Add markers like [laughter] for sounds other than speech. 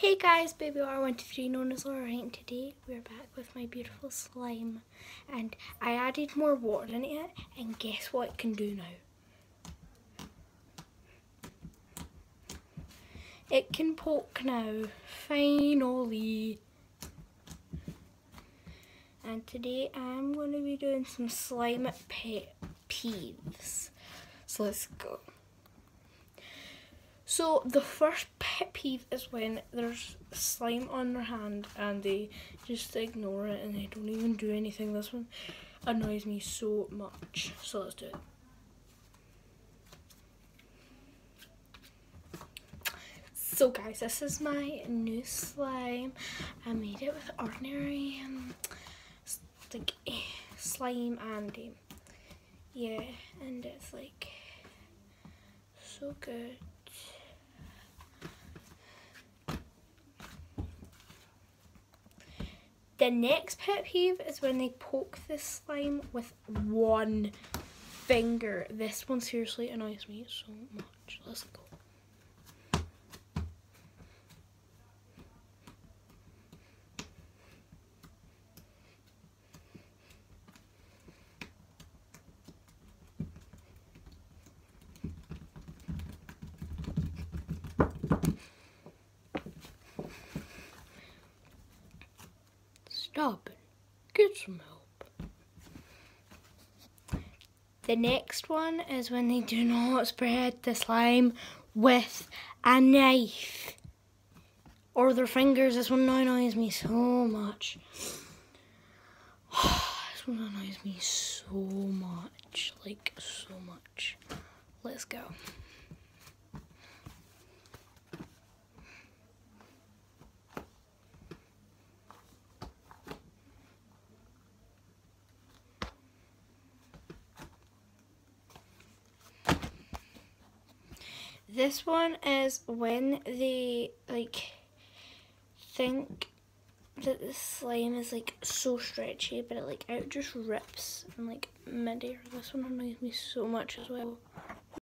Hey guys, Baby R123 known as Laura today we're back with my beautiful slime and I added more water in it and guess what it can do now? It can poke now, finally. And today I'm going to be doing some slime pet peeves. So let's go. So the first pet peeve is when there's slime on their hand and they just ignore it and they don't even do anything. This one annoys me so much. So let's do it. So guys, this is my new slime. I made it with ordinary um, like slime and um, yeah, and it's like so good. The next pet peeve is when they poke the slime with one finger. This one seriously annoys me so much. Let's go. Get some help. The next one is when they do not spread the slime with a knife or their fingers. This one annoys me so much. [sighs] this one annoys me so much. Like, so much. Let's go. This one is when they like think that the slime is like so stretchy but it like out just rips and like mid air. This one annoys me so much as well.